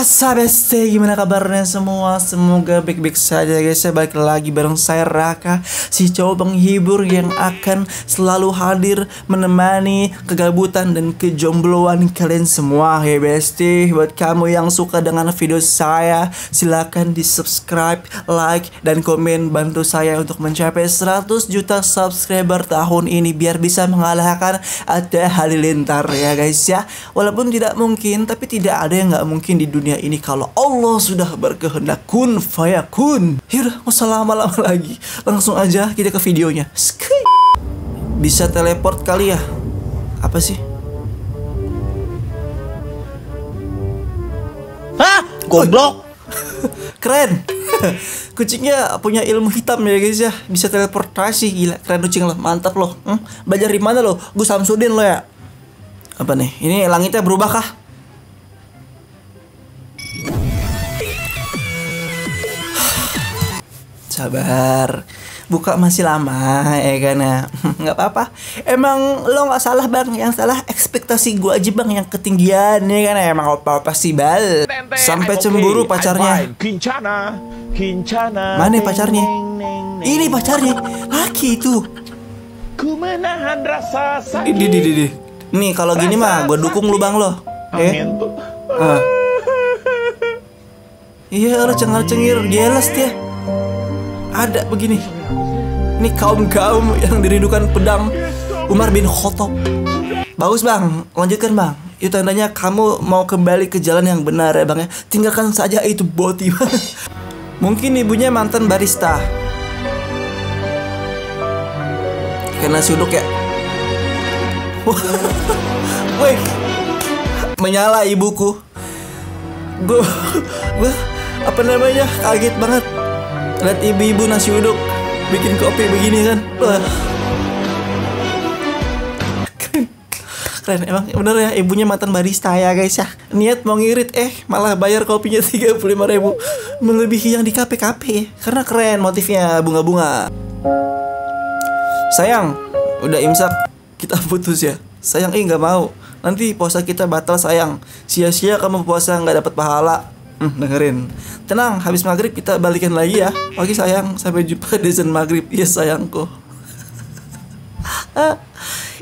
What's up gimana kabarnya semua? Semoga baik-baik saja guys. Saya balik lagi bareng saya Raka Si cowok penghibur yang akan selalu hadir Menemani kegabutan dan kejombloan kalian semua. Ya besti Buat kamu yang suka dengan video saya Silahkan di subscribe, like, dan komen. Bantu saya untuk mencapai 100 juta subscriber tahun ini Biar bisa mengalahkan Ada Halilintar ya guys ya. Walaupun tidak mungkin Tapi tidak ada yang nggak mungkin di dunia ini kalau Allah sudah berkehendak kun fayakun. Yaudah, nggak usah lama-lama lagi. Langsung aja kita ke videonya. Sky. Bisa teleport kali ya? Apa sih? Hah? Goblok. Keren. Kucingnya punya ilmu hitam ya guys ya. Bisa teleportasi gila. Keren kucing lo. Mantap loh. Hmm? Belajar di mana lo? Gue Samsudin lo ya. Apa nih? Ini langitnya berubah kah? Sabar. Buka masih lama ya kan ya. nggak apa-apa. Emang lo nggak salah bang. Yang salah ekspektasi gue aja bang yang ketinggian ya kan. Emang apa-apa sih bal. Sampai cemburu pacarnya. Kincana, kincana. Mana pacarnya? Ini pacarnya. Laki itu. Ku menahan rasa sakit. Di, di, di, di. Nih kalau gini mah gue dukung lu bang lo. Eh. Tuh. Ah. Iya lo cengar cengir jelas dia. Ada begini. Ini kaum kaum yang dirindukan pedang Umar bin Khattab. Bagus bang, lanjutkan bang. Itu tandanya kamu mau kembali ke jalan yang benar ya bang ya. Tinggalkan saja itu boti. Mungkin ibunya mantan barista. Karena si uduk ya. Woi, menyala ibuku. Gue, gue apa namanya kaget banget lihat ibu-ibu nasi uduk. Bikin kopi begini kan. Wah. Keren. Emang. Bener ya ibunya mantan barista ya guys ya. Niat mau ngirit eh malah bayar kopinya 35 ribu. Melebihi yang di KPKP Karena keren motifnya bunga-bunga. Sayang udah imsak. Kita putus ya. Sayang ih nggak mau. Nanti puasa kita batal sayang. Sia-sia kamu puasa nggak dapat pahala Hmm, dengerin. Tenang, habis maghrib kita balikan lagi ya. Oke sayang, sampai jumpa di Zen maghrib. Iya sayangku.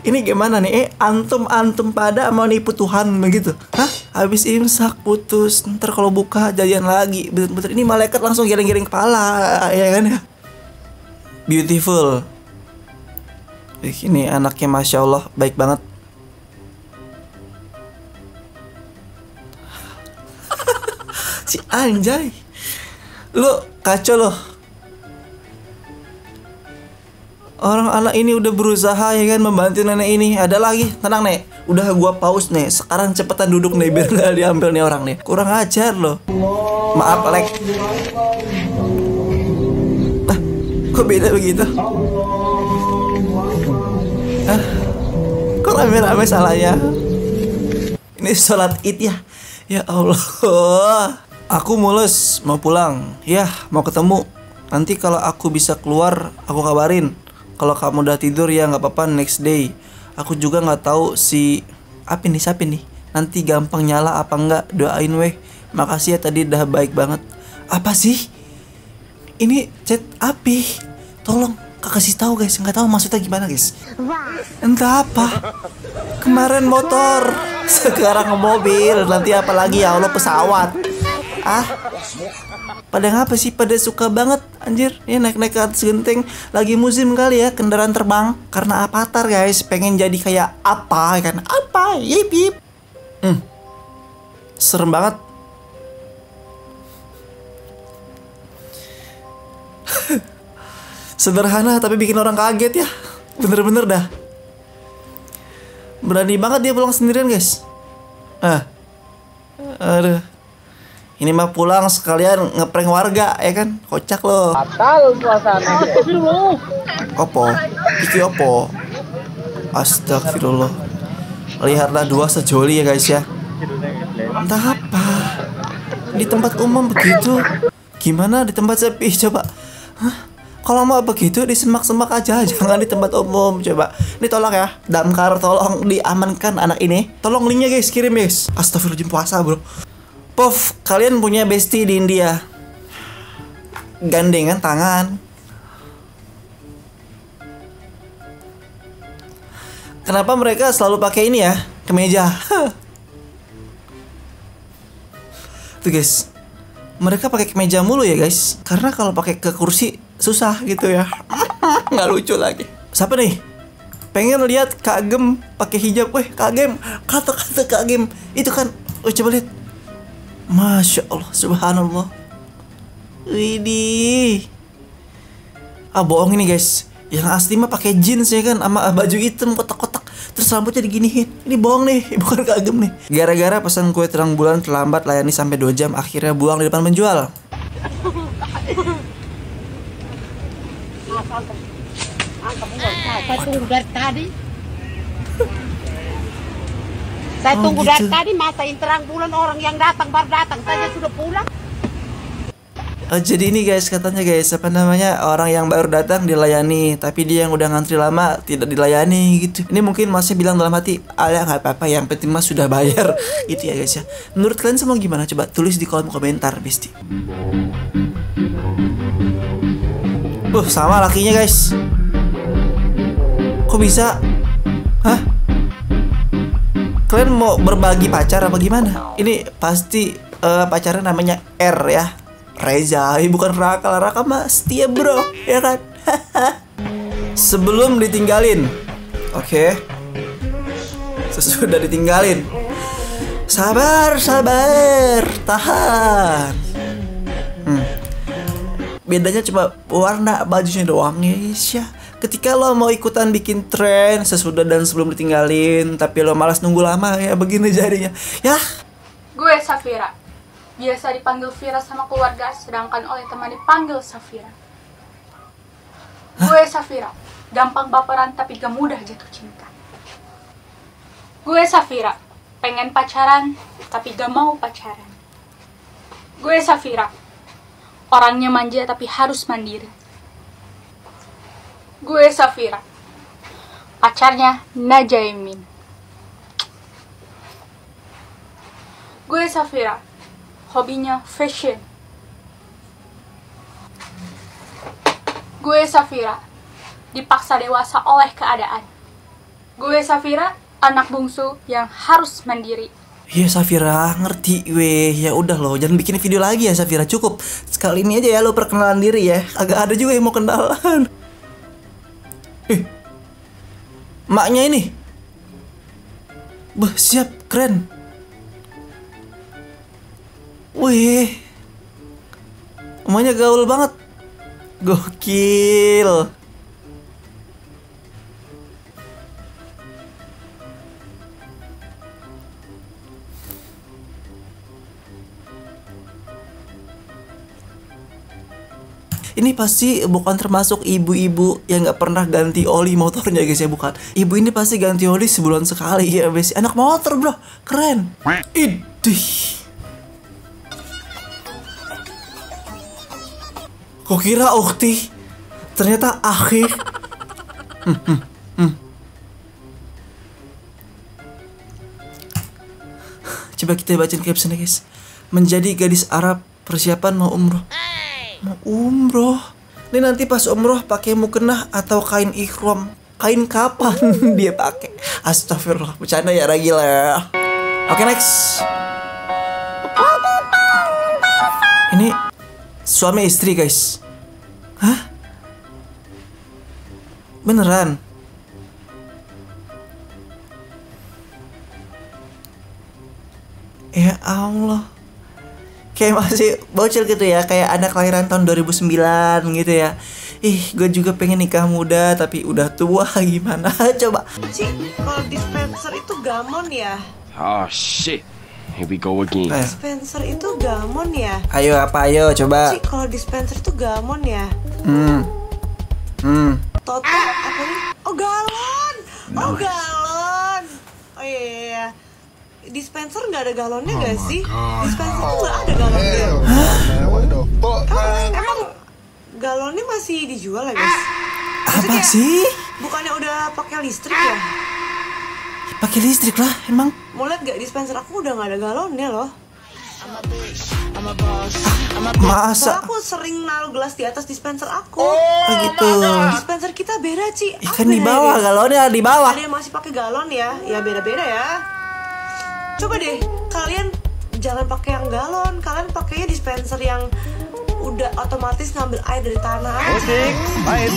Ini gimana nih? Eh, antum-antum pada mau nipu Tuhan begitu? Hah? Habis imsak putus. Ntar kalau buka jadian lagi. Bener-bener ini malaikat langsung giring-giring kepala. Ya kan ya? Beautiful. Ini anaknya Masya Allah Baik banget si anjay. Lu kacau loh. Orang anak ini udah berusaha ya kan membantu nenek ini. Ada lagi tenang nek. Udah gua pause nih sekarang cepetan duduk nih biar nggak diambil nih orang nih kurang ajar loh. Maaf Lek ah, kok beda begitu? Ah, kok rame-rame salahnya? Ini sholat id ya? Ya Allah Aku mules, mau pulang. Ya, mau ketemu. Nanti kalau aku bisa keluar, aku kabarin. Kalau kamu udah tidur ya nggak apa-apa next day. Aku juga nggak tahu si apa nih siapa nih. Nanti gampang nyala apa enggak? Doain weh. Makasih ya tadi udah baik banget. Apa sih? Ini chat api. Tolong kasih tahu guys. Nggak tahu maksudnya gimana guys. Entah apa. Kemarin motor, sekarang mobil. Nanti apa lagi ya Allah pesawat ah pada ngapa sih? Pada suka banget anjir. Ya naik-naik ke atas genteng. Lagi musim kali ya kendaraan terbang. Karena avatar guys? Pengen jadi kayak apa kan? Apa? Yip yip. Hmm. serem banget. Sederhana tapi bikin orang kaget ya. Bener-bener dah. Berani banget dia pulang sendirian guys. Ah. Aduh ini mah pulang sekalian ngeprank warga ya kan? Kocak lo Fatal suasana. opo? Iki opo? Astagfirullah. Lihatlah dua sejoli ya guys ya. Entah apa. Di tempat umum begitu. Gimana di tempat sepi? Coba. Hah? kalau mau begitu di semak-semak aja. Jangan di tempat umum coba. Ini tolong ya damkar tolong diamankan anak ini. Tolong linknya guys kirim guys. Astagfirullahaladzim puasa bro Pov, kalian punya bestie di India. Gandengan tangan. Kenapa mereka selalu pakai ini ya? Kemeja. Tuh guys. Mereka pakai kemeja mulu ya guys. Karena kalau pakai ke kursi susah gitu ya. Nggak lucu lagi. Siapa nih? Pengen lihat Kak Gem pakai hijab. Weh, Kak Gem. Kata-kata Kak Gem. Itu kan. Oh, coba lihat. Masya Allah, subhanallah. Widih. Ah bohong ini guys. Yang asli mah pakai jeans ya kan sama baju hitam kotak-kotak. Terus rambutnya diginiin. Ini bohong nih, bukan kagem nih. Gara-gara pesan kue terang bulan terlambat layani sampai 2 jam akhirnya buang di depan penjual. Saya Oh, tunggu gitu. dari tadi masa ini terang bulan orang yang datang baru datang saja sudah pulang. Oh, jadi ini guys katanya guys apa namanya orang yang baru datang dilayani tapi dia yang udah ngantri lama tidak dilayani gitu. Ini mungkin masih bilang dalam hati alah nggak apa-apa yang penting mas sudah bayar itu ya guys ya. Menurut kalian semua gimana? Coba tulis di kolom komentar besti. Uh sama lakinya guys. Kok bisa? Kalian mau berbagi pacar apa gimana? Ini pasti eh, pacarnya namanya R ya. Reza, eh, bukan Raka. Raka mah setia bro, ya kan? Sebelum ditinggalin, oke. Sesudah ditinggalin, sabar, sabar, tahan. Hmm. Bedanya cuma warna bajunya doang ya. Ketika lo mau ikutan bikin tren sesudah dan sebelum ditinggalin, tapi lo malas nunggu lama ya begini jadinya. Ya, Gue Safira. Biasa dipanggil Vira sama keluarga, sedangkan oleh teman dipanggil Safira. Gue Safira. Gampang baperan tapi gak mudah jatuh cinta. Gue Safira. Pengen pacaran tapi gak mau pacaran. Gue Safira. Orangnya manja tapi harus mandiri. Gue Safira. Pacarnya Najaimin. Gue Safira. Hobinya fashion. Gue Safira. Dipaksa dewasa oleh keadaan. Gue Safira, anak bungsu yang harus mandiri. Iya Safira, ngerti weh. Ya udah loh, jangan bikin video lagi ya Safira, cukup. Sekali ini aja ya lo perkenalan diri ya. Agak ada juga yang mau kenalan. Maknya ini. Bah, siap, keren. Wih. Emaknya gaul banget. Gokil. Ini pasti bukan termasuk ibu-ibu yang nggak pernah ganti oli motornya guys ya bukan. Ibu ini pasti ganti oli sebulan sekali ya guys. Anak motor bro, keren. Idih. Kok kira ukti? Ternyata akhi. Hmm, hmm, hmm. Coba kita bacain captionnya guys. Menjadi gadis Arab persiapan mau umroh. Mau umroh. Ini nanti pas umroh pakai mukena atau kain ikhram. Kain kapan dia pakai? Astagfirullah, bercanda ya Ragil ya. Oke next. Ini suami istri guys. Hah? Beneran? Ya Allah kayak masih bocil gitu ya kayak anak kelahiran tahun 2009 gitu ya ih gue juga pengen nikah muda tapi udah tua gimana coba Cik, kalau dispenser itu gamon ya? Oh shit. Here we go again. eh, Dispenser itu gamon ya? ayo apa ayo coba Cik, kalau dispenser itu gamon ya? hmm hmm Toto apa nih? Oh galon! Oh galon! Oh iya iya iya. Dispenser nggak ada galonnya nggak sih? Dispenser tuh nggak ada galonnya. Emang, emang galonnya masih dijual ya guys? apa sih Bukannya udah pakai listrik ya? pakai listrik lah emang Mau lihat gak dispenser aku udah nggak ada galonnya loh? Soalnya Masa? aku sering naruh gelas di atas dispenser aku. Oh, gitu. Dispenser kita beda, Ci. Ya kan di bawah, galonnya di bawah. Ada yang masih pakai galon ya, ya beda-beda ya. Coba deh, kalian jangan pakai yang galon, kalian pakainya dispenser yang udah otomatis ngambil air dari tanah. Musik, main.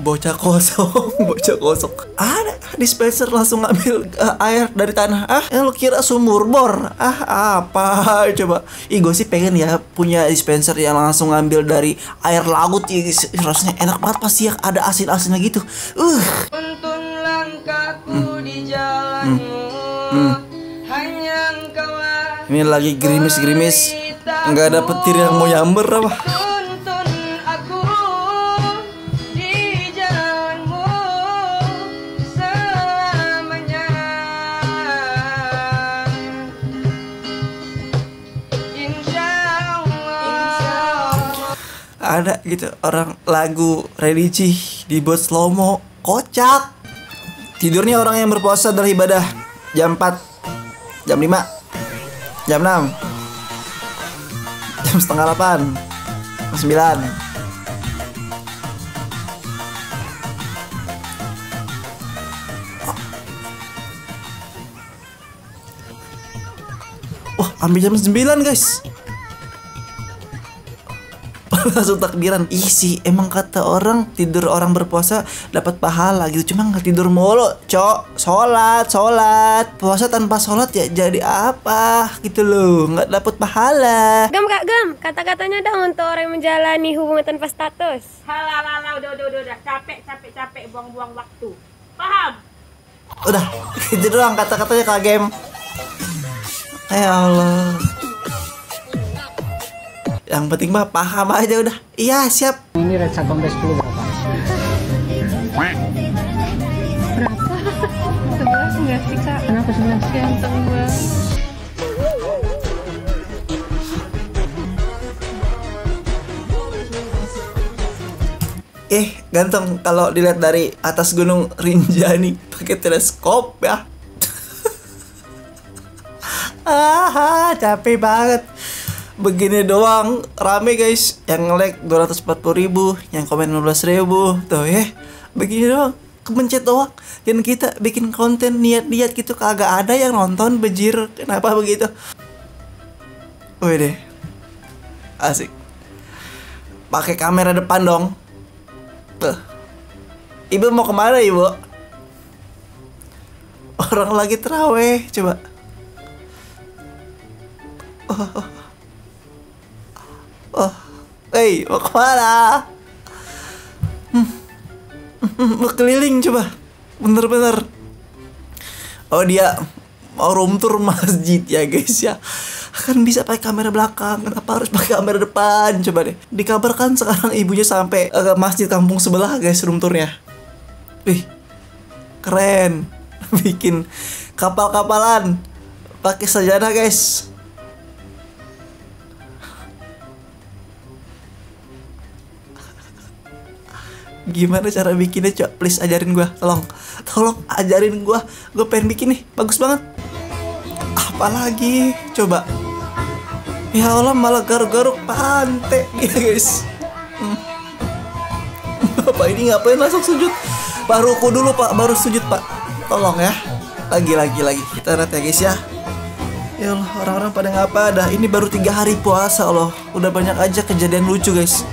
Bocah kosong, bocah kosong. Ada dispenser langsung ngambil uh, air dari tanah. Ah, yang lu kira sumur bor? Ah, apa coba? Ih, gue sih pengen ya punya dispenser yang langsung ngambil dari air laut. Ih, rasanya enak banget pasti ya ada asin-asinnya gitu. Uh, Tuntun langkahku di jalanmu Hanya engkaulah ini lagi gerimis-gerimis. Nggak ada petir yang mau nyamber apa? Ada gitu orang lagu religi dibuat slow mo kocak tidurnya orang yang berpuasa adalah ibadah jam 4 jam 5 jam 6 jam setengah 8 jam 9 Wah, ambil jam 9 guys langsung takbiran. Isi emang kata orang tidur orang berpuasa dapat pahala gitu. Cuma nggak tidur mulu cok. Sholat sholat. Puasa tanpa sholat ya jadi apa? Gitu loh nggak dapat pahala. Gem kak Gem, kata-katanya dong untuk orang yang menjalani hubungan tanpa status. Halalala udah udah udah udah. Capek capek capek. Buang-buang waktu. Paham? udah itu doang kata-katanya kak game ya Allah yang penting mah paham aja udah iya siap Ini red sampai 10 berapa? Sebelas enggak sih kak? Kenapa sebelas? Ganteng banget. Eh, ganteng kalau dilihat dari atas gunung Rinjani pakai teleskop ya. ah, capek banget. Begini doang. Rame guys. Yang like 240 ribu yang komen 15 ribu. Tuh ya. Begini doang. Kemencet doang. Dan kita bikin konten niat-niat gitu. Kagak ada yang nonton bejir. Kenapa begitu? Wih deh. Asik. Pakai kamera depan dong. Tuh. Ibu mau ke mana ibu? Orang lagi teraweh, coba. Oh, oh. oh. Hei, mau ke mana? Hmm. Mau keliling coba. Bener-bener. Oh dia mau room tour masjid ya guys ya kan bisa pakai kamera belakang kenapa harus pakai kamera depan coba deh dikabarkan sekarang ibunya sampai eh, ke masjid kampung sebelah guys room tournya wih keren bikin kapal-kapalan pakai sajadah guys gimana cara bikinnya coba please ajarin gua. Tolong. Tolong ajarin gua. Gue pengen bikin nih. Bagus banget. Apalagi? Coba. Ya Allah malah garuk-garuk pantai gitu guys. Hmm. bapak ini ngapain? Langsung sujud. Pak ruku dulu pak. Baru sujud pak. Tolong ya. Lagi lagi lagi. Kita lihat ya guys ya. Ya Allah orang-orang pada ngapa dah. Ini baru tiga hari puasa Allah. Udah banyak aja kejadian lucu guys.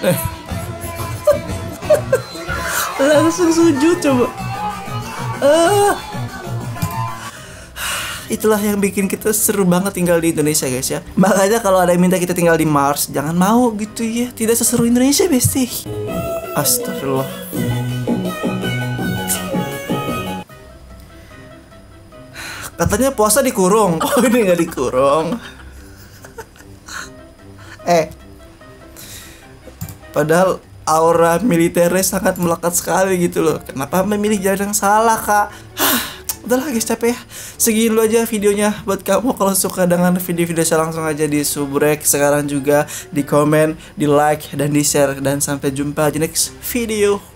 Eh. Langsung sujud coba. Ah itulah yang bikin kita seru banget tinggal di Indonesia guys ya. Makanya kalau ada yang minta kita tinggal di Mars jangan mau gitu ya. Tidak seseru Indonesia besti astagfirullah. Katanya puasa dikurung oh ini nggak dikurung eh. Padahal aura militernya sangat melekat sekali gitu loh. Kenapa memilih jalan yang salah kak? Hah, udahlah guys capek ya. Segini dulu aja videonya buat kamu kalau suka dengan video-video saya langsung aja di subrek sekarang juga. Di komen di like dan di share. Dan sampai jumpa di next video